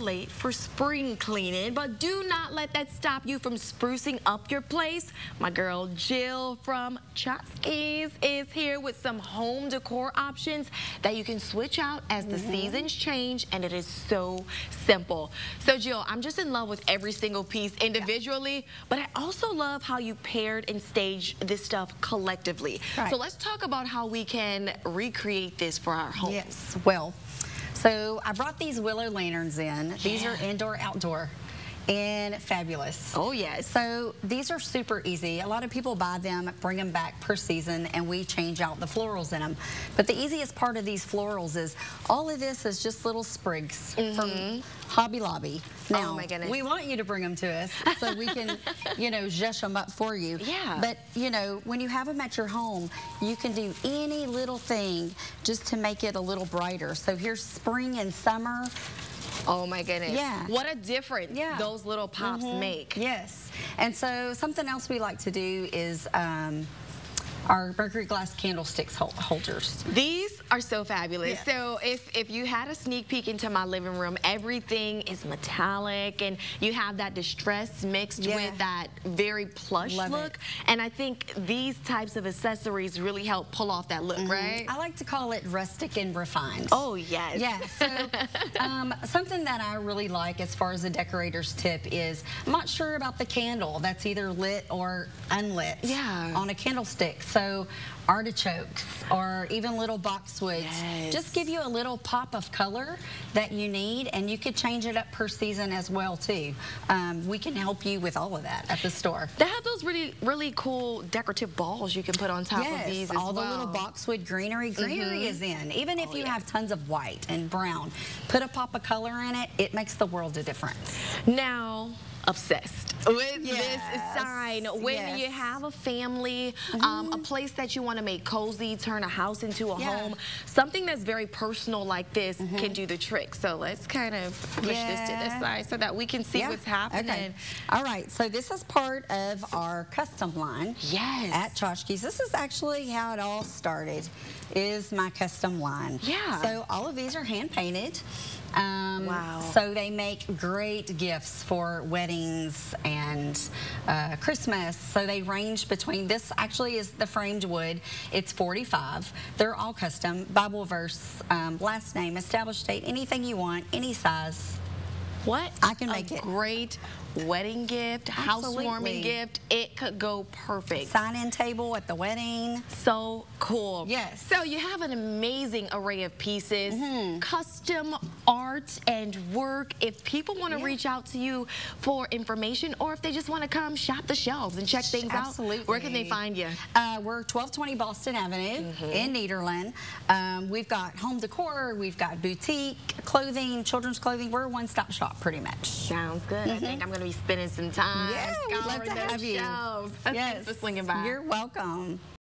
late for spring cleaning, but do not let that stop you from sprucing up your place. My girl Jill from Chatzkies is here with some home decor options that you can switch out as the mm -hmm. seasons change, and it is so simple. So Jill, I'm just in love with every single piece individually, yeah. but I also love how you paired and staged this stuff collectively. Right. So let's talk about how we can recreate this for our homes. Yes, well, so I brought these willow lanterns in. Yeah. These are indoor, outdoor and fabulous. Oh, yes. So these are super easy. A lot of people buy them, bring them back per season, and we change out the florals in them. But the easiest part of these florals is all of this is just little sprigs mm -hmm. from Hobby Lobby. Oh, now, oh my goodness. we want you to bring them to us so we can, you know, zhuzh them up for you. Yeah. But, you know, when you have them at your home, you can do any little thing just to make it a little brighter. So here's spring and summer. Oh my goodness. Yeah. What a difference yeah. those little pops mm -hmm. make. Yes. And so something else we like to do is um, our mercury glass candlesticks holders. These are so fabulous. Yes. So if, if you had a sneak peek into my living room, everything is metallic and you have that distress mixed yeah. with that very plush Love look. It. And I think these types of accessories really help pull off that look, mm -hmm. right? I like to call it rustic and refined. Oh, yes. Yeah. So um, something that I really like as far as a decorator's tip is I'm not sure about the candle that's either lit or unlit yeah. on a candlestick. So artichokes or even little Yes. Just give you a little pop of color that you need and you could change it up per season as well too. Um, we can help you with all of that at the store. They have those really really cool decorative balls you can put on top yes, of these all well. the little boxwood greenery. Greenery mm -hmm. is in. Even if oh, you yeah. have tons of white and brown, put a pop of color in it, it makes the world a difference. Now, obsessed with yes. this sign. When yes. you have a family, mm -hmm. um, a place that you want to make cozy, turn a house into a yeah. home, something that's very personal like this mm -hmm. can do the trick. So let's kind of push yeah. this to the side so that we can see yeah. what's happening. Okay. All right, so this is part of our custom line yes. at Chatzkies. This is actually how it all started, is my custom line. Yeah. So all of these are hand painted. Um, wow. So they make great gifts for weddings and uh, Christmas. So they range between, this actually is the framed wood. It's 45. They're all custom. Bible verse, um, last name, established date, anything you want, any size. What I can make it. great wedding gift, Absolutely. housewarming gift. It could go perfect. Sign-in table at the wedding. So cool. Yes. So you have an amazing array of pieces, mm -hmm. custom art and work. If people want to yeah. reach out to you for information or if they just want to come shop the shelves and check things Absolutely. out, where can they find you? Uh, we're 1220 Boston Avenue mm -hmm. in Nederland. Um, we've got home decor, we've got boutique, clothing, children's clothing. We're a one-stop shop pretty much. Sounds good. Mm -hmm. I think I'm going to be spending some time. Yeah, we'd love to have you. Shelves. Yes. Thanks for swinging by. You're welcome.